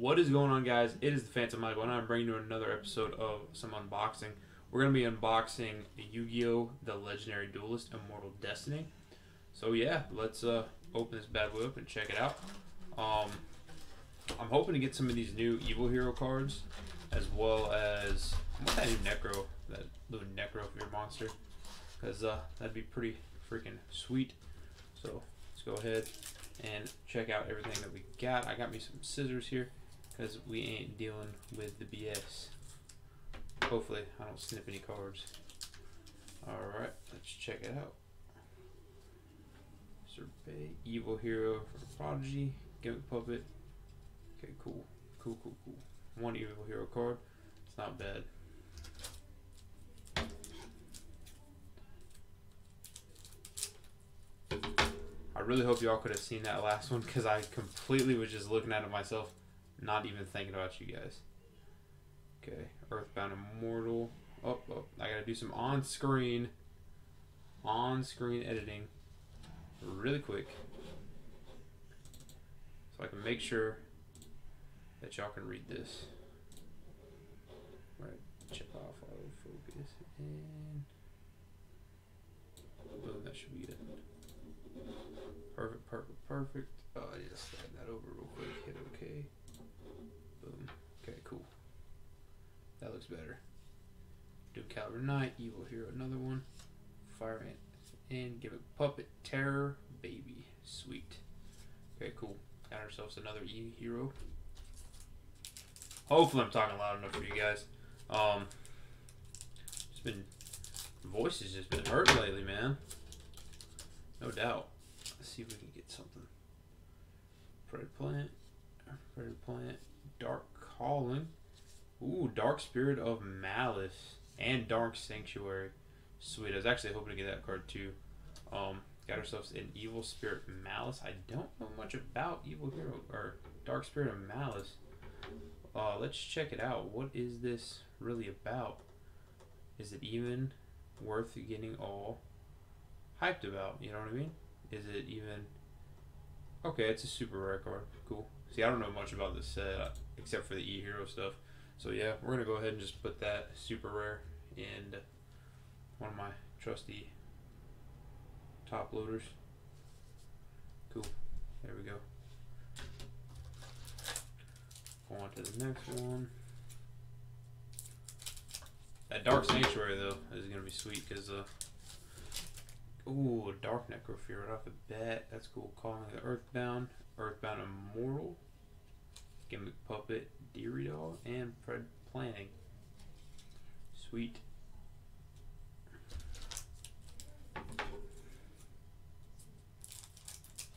What is going on, guys? It is the Phantom Michael, and I'm bringing you another episode of some unboxing. We're going to be unboxing Yu-Gi-Oh! The Legendary Duelist Immortal Destiny. So yeah, let's uh, open this bad boy up and check it out. Um, I'm hoping to get some of these new Evil Hero cards, as well as that new Necro, that little Necro your monster, because uh, that'd be pretty freaking sweet. So let's go ahead and check out everything that we got. I got me some scissors here because we ain't dealing with the BS. Hopefully I don't snip any cards. Alright, let's check it out. Survey, Evil Hero for Prodigy, Gimmick Puppet. Okay, cool. Cool, cool, cool. One Evil Hero card. It's not bad. I really hope y'all could have seen that last one because I completely was just looking at it myself, not even thinking about you guys. Okay, Earthbound Immortal. Oh, oh I gotta do some on-screen, on-screen editing, really quick, so I can make sure that y'all can read this. Right, check off autofocus and boom, that should be it. Perfect, perfect, perfect. Oh, I just slide that over real quick. Hit OK. Boom. Okay, cool. That looks better. Do Caliber Knight, Evil Hero, another one. Fire Ant, and give it Puppet Terror Baby. Sweet. Okay, cool. Got ourselves another E hero. Hopefully, I'm talking loud enough for you guys. Um, it's been voice has just been hurt lately, man. No doubt. Let's see if we can get something. Pred Plant. Pred Plant. Dark Calling. Ooh, Dark Spirit of Malice. And Dark Sanctuary. Sweet. I was actually hoping to get that card too. Um, got ourselves an Evil Spirit Malice. I don't know much about Evil Hero or Dark Spirit of Malice. Uh, let's check it out. What is this really about? Is it even worth getting all hyped about? You know what I mean? Is it even... Okay, it's a super rare card. Cool. See, I don't know much about this set, except for the E-Hero stuff. So yeah, we're to go ahead and just put that super rare in one of my trusty top loaders. Cool. There we go. Go on to the next one. That Dark Sanctuary, though, is going to be sweet because... Uh, Ooh, Dark Necrofear right off the bat. That's cool. Calling the Earthbound, Earthbound Immortal, Gimmick Puppet, Doll, and Fred Planning. Sweet.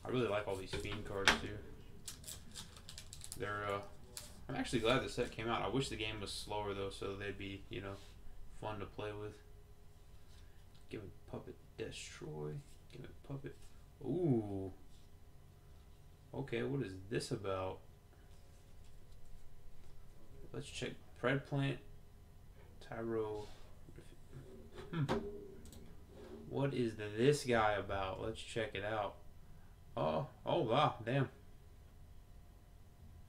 I really like all these Fiend cards too. They're, uh, I'm actually glad the set came out. I wish the game was slower though, so they'd be, you know, fun to play with. Give Gimmick Puppet Destroy. Give it puppet. Ooh. Okay, what is this about? Let's check Pred Plant. Tyro. Hmm. What is this guy about? Let's check it out. Oh, oh wow, damn.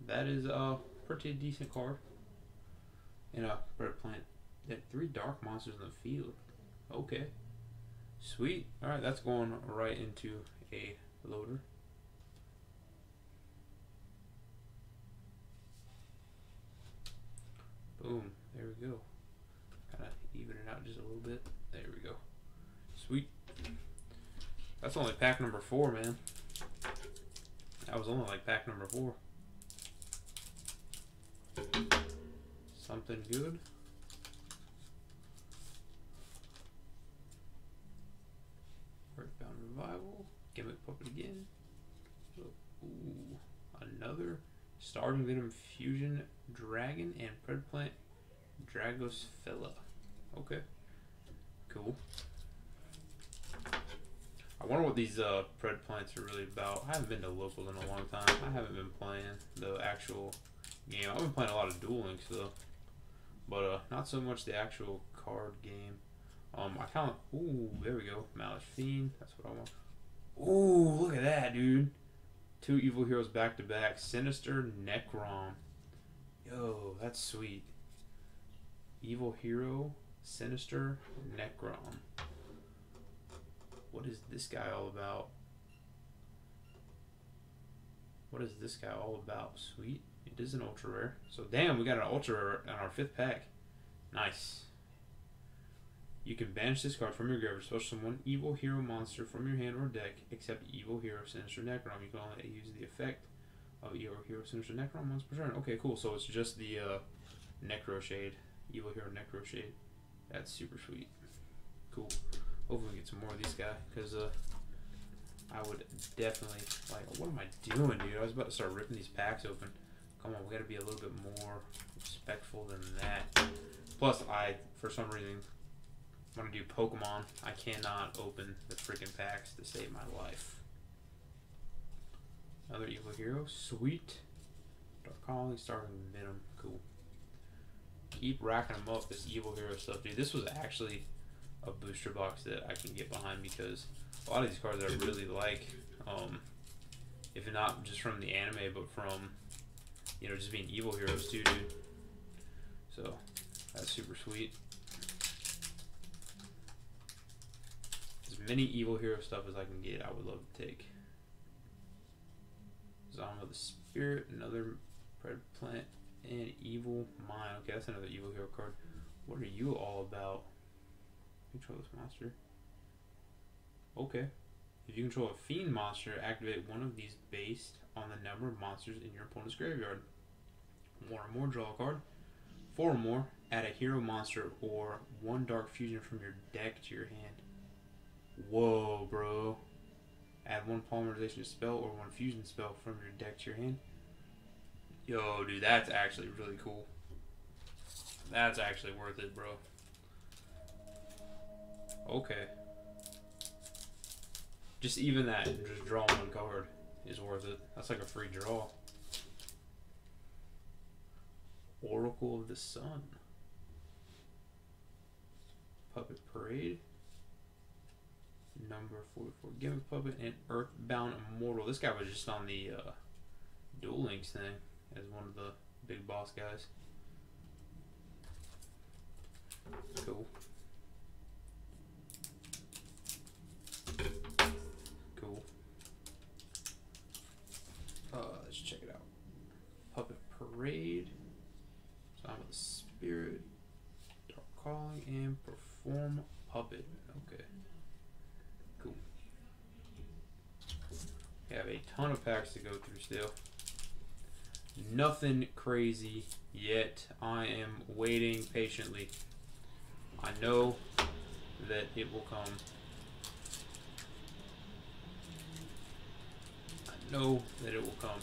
That is a pretty decent card. In a Pred Plant. Had three dark monsters in the field. Okay. Sweet. Alright, that's going right into a loader. Boom. There we go. Kind of even it out just a little bit. There we go. Sweet. That's only pack number four, man. That was only like pack number four. Something good. Earthbound Revival. Gimmick Puppet again. Ooh, another Starving Venom Fusion Dragon and Pred Plant Dragosfella. Okay, cool. I wonder what these uh, Pred Plants are really about. I haven't been to local in a long time. I haven't been playing the actual game. I've been playing a lot of Duel Links though, but uh, not so much the actual card game. Um, I kind of, ooh, there we go. Malice Fiend, that's what I want. Ooh, look at that, dude. Two evil heroes back to back. Sinister Necrom. Yo, that's sweet. Evil Hero, Sinister, Necrom. What is this guy all about? What is this guy all about? Sweet. It is an ultra rare. So damn, we got an ultra rare on our fifth pack. Nice. You can banish this card from your graveyard, special summon one evil hero monster from your hand or deck, except evil hero Sinister Necrom. You can only use the effect of evil hero Sinister Necrom once per turn. Okay, cool. So it's just the uh, Necro Shade, evil hero Necro Shade. That's super sweet. Cool. Hopefully we get some more of these guys, because uh, I would definitely like. What am I doing, dude? I was about to start ripping these packs open. Come on, we gotta be a little bit more respectful than that. Plus, I for some reason want to do Pokemon. I cannot open the freaking packs to save my life. Another evil hero, sweet. Dark Calling, starting Venom, cool. Keep racking them up. This evil hero stuff, dude. This was actually a booster box that I can get behind because a lot of these cards I really like. Um, if not just from the anime, but from you know just being evil heroes too, dude. So that's super sweet. Many evil hero stuff as I can get, I would love to take. Zone of the Spirit, another Pred Plant, and Evil Mind. Okay, that's another evil hero card. What are you all about? Control this monster. Okay. If you control a fiend monster, activate one of these based on the number of monsters in your opponent's graveyard. One or more, draw a card. Four or more, add a hero monster or one dark fusion from your deck to your hand. Whoa, bro. Add one polymerization spell or one fusion spell from your deck to your hand. Yo, dude, that's actually really cool. That's actually worth it, bro. Okay. Just even that, just draw one card is worth it. That's like a free draw. Oracle of the Sun. Puppet Parade. Number 44. Gimmick Puppet and Earthbound Immortal. This guy was just on the uh, Duel Links thing as one of the big boss guys. Cool. Cool. Uh, let's check it out. Puppet Parade. Sign of the Spirit. Dark Calling and Perform Puppet. Okay. Cool. We have a ton of packs to go through still. Nothing crazy yet. I am waiting patiently. I know that it will come. I know that it will come.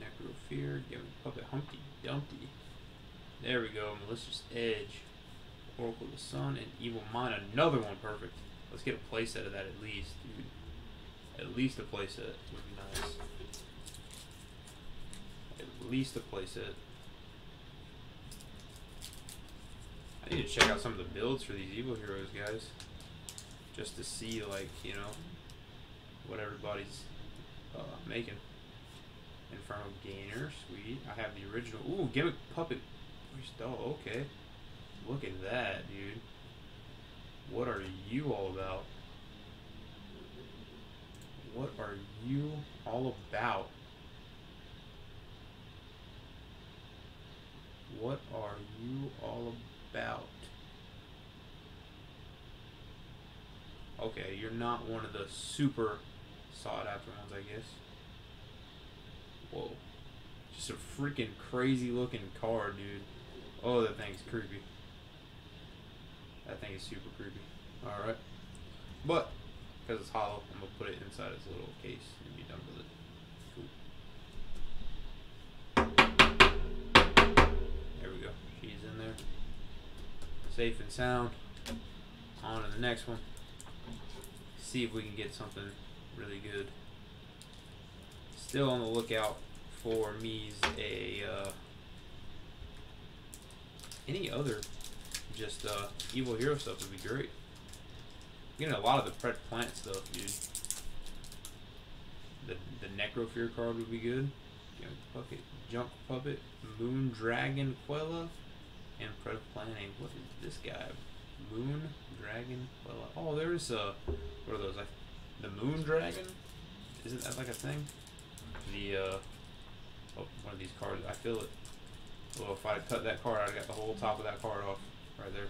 Necrofear, Giving Puppet Humpty Dumpty. There we go. Malicious Edge. Oracle of the Sun and Evil Mind. Another one perfect. Let's get a playset of that at least, dude. At least a playset would be nice. At least a playset. I need to check out some of the builds for these evil heroes, guys. Just to see, like, you know, what everybody's uh, making. Infernal Gainer, sweet. I have the original. Ooh, Gimmick Puppet. Oh, okay. Look at that, dude. What are you all about? What are you all about? What are you all about? Okay, you're not one of the super sought after ones, I guess. Whoa. Just a freaking crazy looking car, dude. Oh, that thing's creepy. That thing is super creepy. Alright. But, because it's hollow, I'm to put it inside its little case and be done with it. Cool. There we go. She's in there. Safe and sound. On to the next one. See if we can get something really good. Still on the lookout for me's a uh, any other just uh, evil hero stuff would be great. Getting a lot of the Pred Plant stuff, dude. The the Necrofear card would be good. Gimmick Puppet, Junk Puppet, Moon Dragon Quilla, and Pred Planning. What is this guy? Moon Dragon Quilla. Oh, there's uh, what are those? Like the Moon Dragon? Isn't that like a thing? The uh, oh, one of these cards. I feel it. Well, if I cut that card, I'd got the whole top of that card off right there.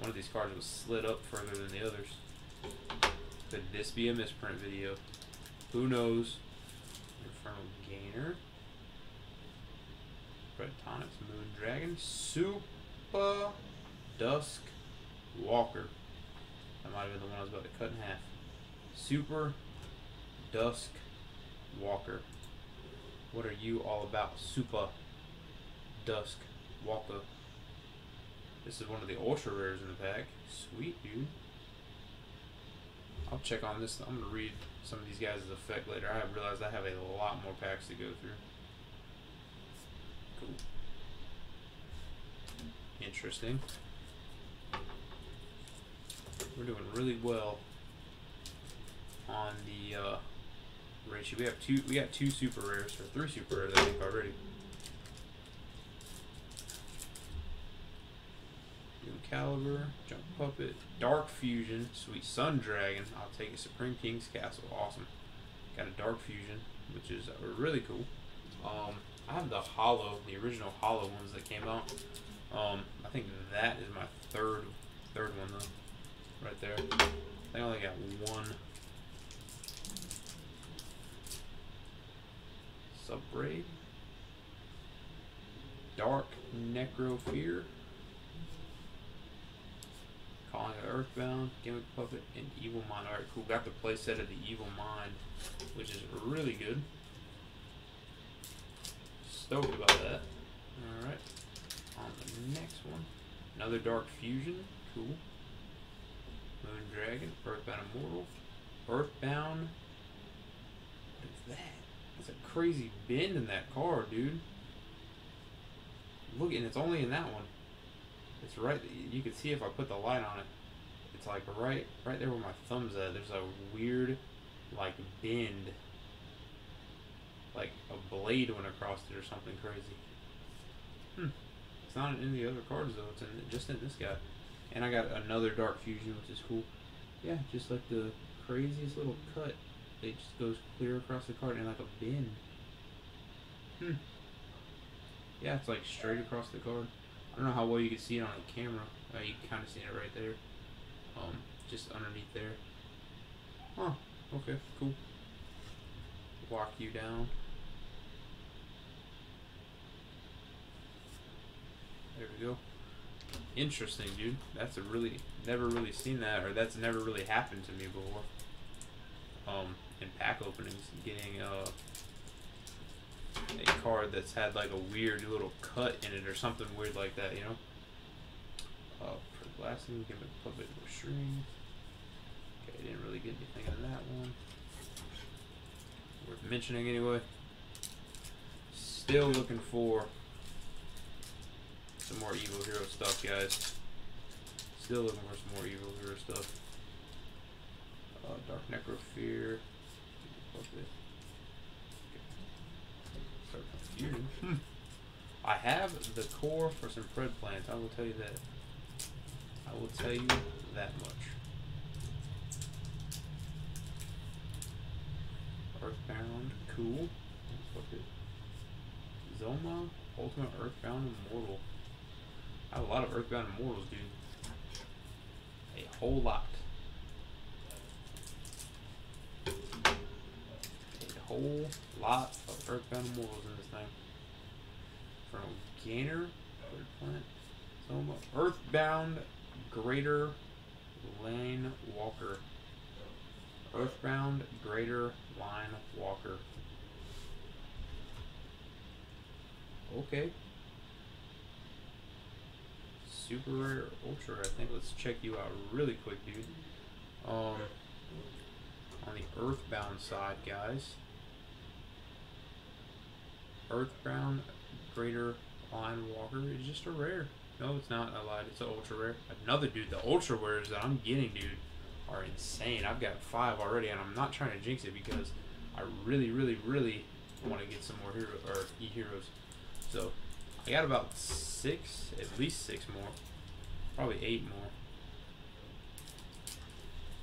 One of these cards was slid up further than the others. Could this be a misprint video? Who knows? Infernal Gainer. Red Moon Dragon, Super Dusk Walker. That might have been the one I was about to cut in half. Super Dusk Walker. What are you all about? Super Dusk Walker. This is one of the ultra rares in the pack. Sweet, dude. I'll check on this. I'm going to read some of these guys' effect later. I realized I have a lot more packs to go through. Cool. Interesting. We're doing really well on the uh, ratio. We have two. We got two super rares or three super rares, I think already. Caliber, Jump Puppet, Dark Fusion, Sweet Sun Dragon. I'll take it. Supreme King's Castle, awesome. Got a Dark Fusion, which is really cool. Um, I have the hollow, the original hollow ones that came out. Um, I think that is my third, third one though, right there. I think I only got one. Subbraid. Dark Necro Fear. Calling it Earthbound, Gimmick Puppet, and Evil Mind. Alright, cool. Got the playset of the Evil Mind, which is really good. Stoked about that. Alright. On the next one. Another Dark Fusion. Cool. Moon Dragon, Earthbound Immortal. Earthbound. What is that? That's a crazy bend in that card, dude. Look, and it's only in that one. It's right. You can see if I put the light on it. It's like right, right there where my thumb's at. There's a weird, like bend. Like a blade went across it or something crazy. Hmm. It's not in any of the other cards though. It's in just in this guy. And I got another dark fusion, which is cool. Yeah, just like the craziest little cut. It just goes clear across the card and like a bend. Hmm. Yeah, it's like straight across the card. I don't know how well you can see it on the camera. Uh, you kind of see it right there. Um, just underneath there. Huh. Okay, cool. Walk you down. There we go. Interesting, dude. That's a really never really seen that, or that's never really happened to me before. Um, in pack openings, getting uh a card that's had like a weird little cut in it or something weird like that, you know. Uh, for blasting, give it a bit more string. Okay, I didn't really get anything in that one. Worth mentioning anyway. Still looking for some more Evil Hero stuff, guys. Still looking for some more Evil Hero stuff. Uh, Dark Necrofear. Hmm. I have the core for some Pred plants. I will tell you that. I will tell you that much. Earthbound, cool. Zoma, Ultimate Earthbound Immortal. I have a lot of Earthbound Immortals, dude. A whole lot. A whole lot of Earthbound Immortals in this thing. From Gainer, third planet. Zoma, Earthbound Greater Line Walker. Earthbound Greater Line Walker. Okay. Super rare ultra, I think. Let's check you out really quick, dude. Um, on the Earthbound side, guys. Earthbound Greater Line Walker is just a rare. No, it's not. I lied. It's an ultra rare. Another dude. The ultra rares that I'm getting, dude, are insane. I've got five already, and I'm not trying to jinx it because I really, really, really want to get some more hero or e heroes. So I got about six, at least six more, probably eight more.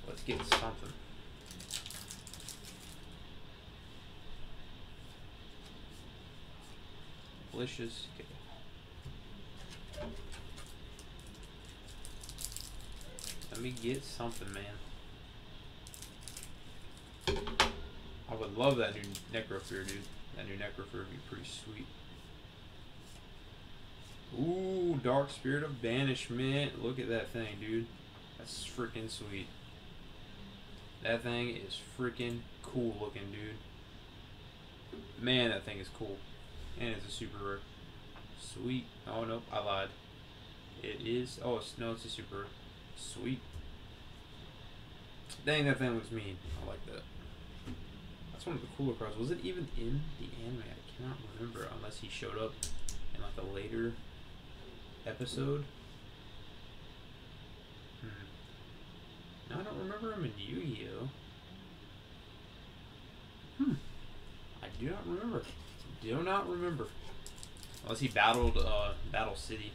Let's get something. Delicious. Let me get something, man. I would love that new Necrofear, dude. That new Necrofear would be pretty sweet. Ooh, Dark Spirit of Banishment. Look at that thing, dude. That's freaking sweet. That thing is freaking cool looking, dude. Man, that thing is cool. And it's a super rare. Sweet. Oh, nope, I lied. It is. Oh, it's, no, it's a super rare. Sweet. Dang, that thing looks mean. I like that. That's one of the cooler cards. Was it even in the anime? I cannot remember unless he showed up in like a later episode. Hmm. No, I don't remember him in Yu-Gi-Oh. Hmm. I do not remember. Do not remember. Unless he battled uh, Battle City.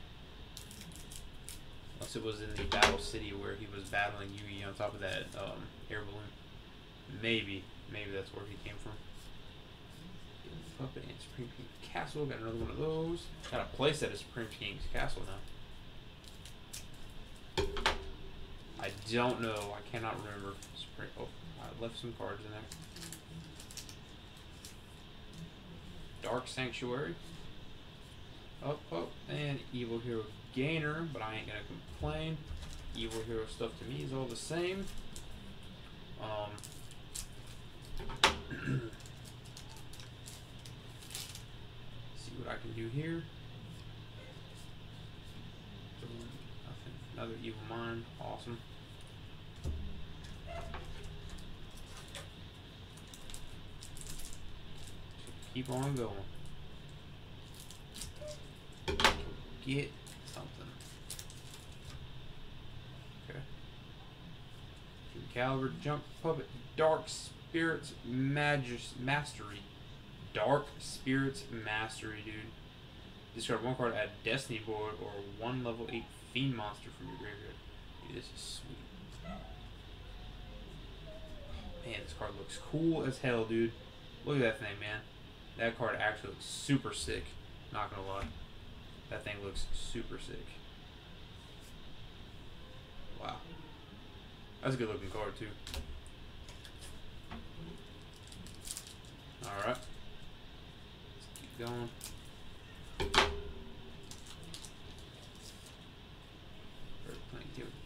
Unless it was in the Battle City where he was battling Yugi on top of that um, air balloon. Maybe. Maybe that's where he came from. Puppet and Supreme King Castle. Got another one of those. Got a place at a Supreme King's Castle now. I don't know. I cannot remember. Supreme oh, I left some cards in there. Dark Sanctuary. Up, up, and Evil Hero Gainer, but I ain't gonna complain. Evil Hero stuff to me is all the same. Um, see what I can do here. Nothing. Another Evil Mind, awesome. Keep on going. Get something. Okay. Caliber Jump Puppet Dark Spirits Magis Mastery. Dark Spirits Mastery, dude. Discard one card at Destiny board or one level 8 Fiend monster from your graveyard. Dude, this is sweet. Man, this card looks cool as hell, dude. Look at that thing, man. That card actually looks super sick. Not gonna lie. That thing looks super sick. Wow. That's a good looking card too. Alright. Let's keep going.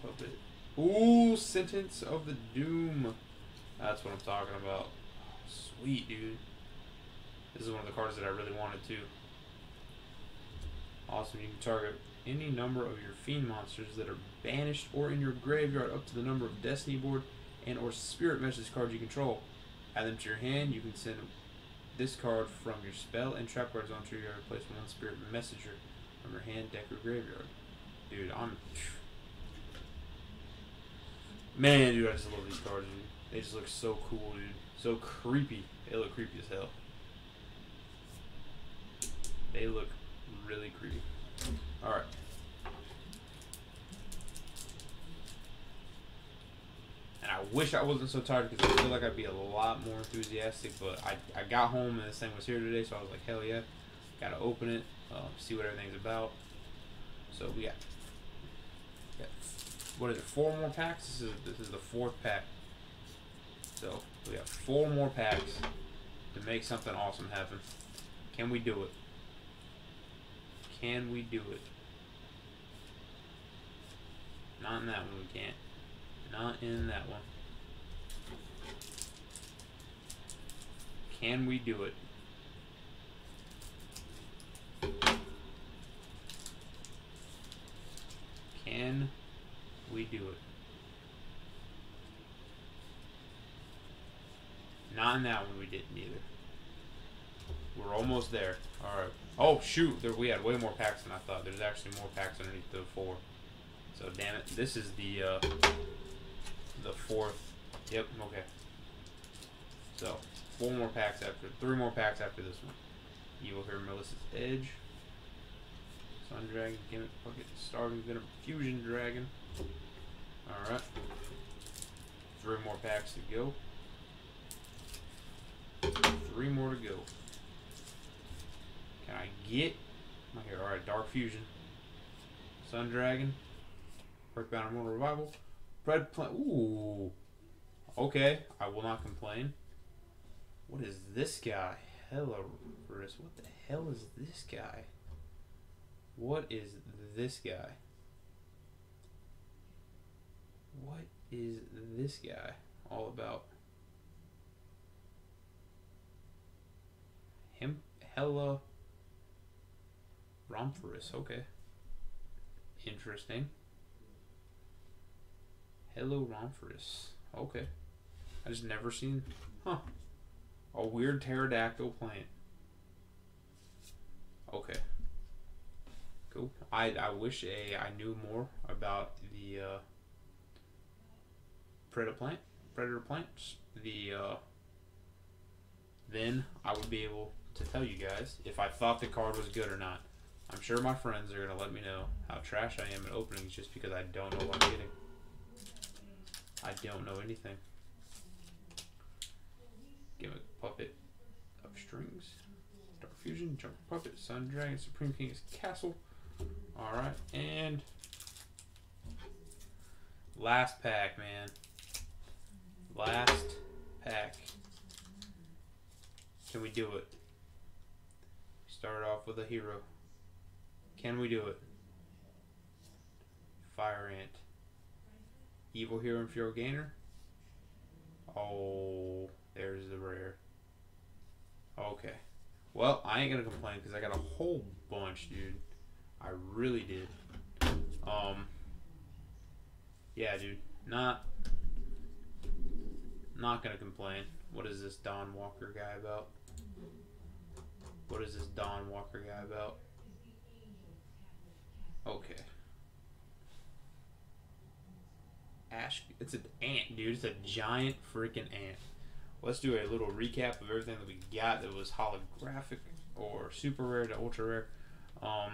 Puppet. Ooh, Sentence of the Doom. That's what I'm talking about. Sweet, dude. This is one of the cards that I really wanted too. Awesome, you can target any number of your fiend monsters that are banished or in your graveyard up to the number of destiny board and or spirit message cards you control. Add them to your hand, you can send this card from your spell and trap cards onto your replace one spirit messenger from your hand, deck, or graveyard. Dude, I'm Man, dude, I just love these cards, dude. They just look so cool, dude. So creepy. They look creepy as hell. They look really creepy. Alright. And I wish I wasn't so tired because I feel like I'd be a lot more enthusiastic, but I, I got home and this thing was here today, so I was like, hell yeah. Gotta open it, um, see what everything's about. So we got, got, what is it, four more packs? This is, this is the fourth pack. So we got four more packs to make something awesome happen. Can we do it? Can we do it? Not in that one, we can't. Not in that one. Can we do it? Can we do it? Not in that one we didn't either. We're almost there. Alright. Oh, shoot. There, we had way more packs than I thought. There's actually more packs underneath the four. So, damn it. This is the, uh, the fourth. Yep, okay. So, four more packs after, three more packs after this one. Evil Hero Malicious Edge. Sun Dragon, Gimmick Puppet, Starving Venom, Fusion Dragon. Alright. Three more packs to go. Three more to go. Get my hero? Alright, Dark Fusion. Sun Dragon. Earthbound Immortal Revival. Red Plant. Ooh. Okay, I will not complain. What is this guy? Hello. What the hell is this guy? What is this guy? What is this guy all about? Him, hella Romphorus. Okay. Interesting. Hello Romphorus. Okay. I just never seen. Huh. A weird pterodactyl plant. Okay. Cool. I I wish a I knew more about the uh, predator plant predator plants. The uh, then I would be able to tell you guys if I thought the card was good or not. I'm sure my friends are gonna let me know how trash I am at openings just because I don't know what I'm getting. I don't know anything. Gimmick Puppet of Strings. Dark Fusion, Jump Puppet, Sun Dragon, Supreme King's Castle. Alright, and last pack, man. Last pack. Can we do it? Start off with a hero. Can we do it? Fire Ant. Evil Hero and Feral Gainer. Oh, there's the rare. Okay. Well, I ain't gonna complain because I got a whole bunch, dude. I really did. Um. Yeah, dude. Not. Not gonna complain. What is this Don Walker guy about? What is this Don Walker guy about? Okay. Ash. It's an ant, dude. It's a giant freaking ant. Let's do a little recap of everything that we got that was holographic or super rare to ultra rare. Um,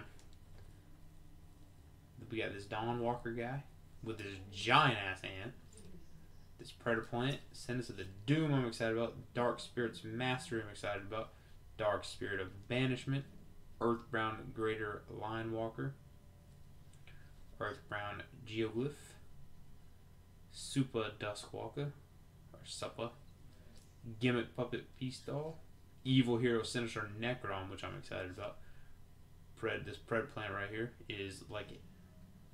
we got this Dawn Walker guy with this giant ass ant. This Predator Plant, Sentence of the Doom, I'm excited about. Dark Spirit's Mastery, I'm excited about. Dark Spirit of Banishment. Earthbound Greater Line Walker. Earthbound Geoglyph. Supa Duskwalker, or Suppa, Gimmick Puppet Peace Doll, Evil Hero Sinister Necrom, which I'm excited about. Pred, this Pred plant right here is like,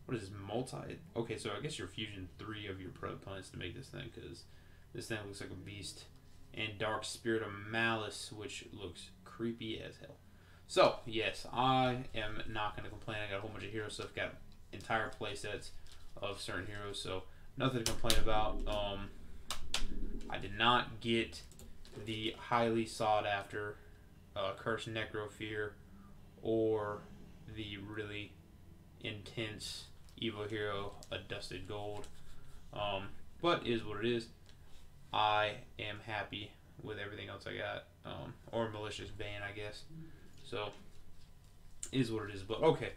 what is this, multi? Okay, so I guess you're fusing three of your Pred plants to make this thing, because this thing looks like a beast. And Dark Spirit of Malice, which looks creepy as hell. So, yes, I am not going to complain. I got a whole bunch of hero stuff, got entire playsets of certain heroes, so nothing to complain about. Um, I did not get the highly sought after uh, Cursed Necrofear or the really intense Evil Hero Adusted Gold. Um, but is what it is. I am happy with everything else I got. Um, or Malicious Bane, I guess. So, is what it is. But okay,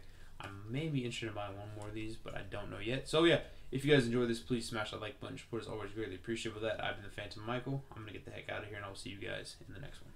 I may be interested in buying one more of these, but I don't know yet. So yeah, if you guys enjoyed this, please smash that like button. Support is always greatly appreciated with that. I've been the Phantom Michael. I'm going to get the heck out of here, and I will see you guys in the next one.